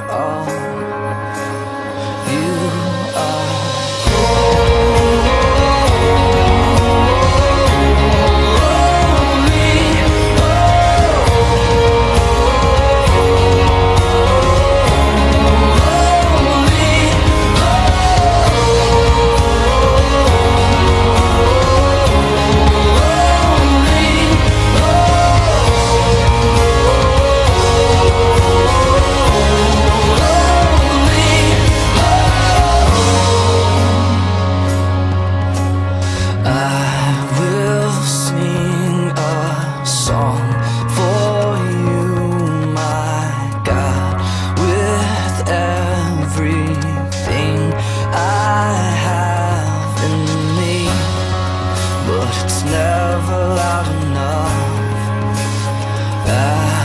all, it's never loud enough. I